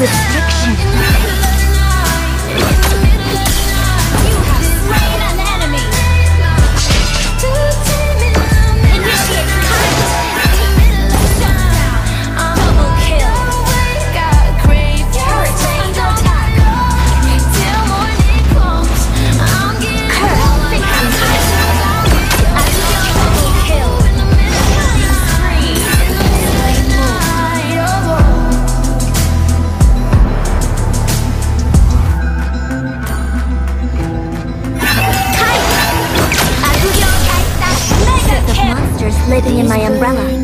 Restriction. In my umbrella.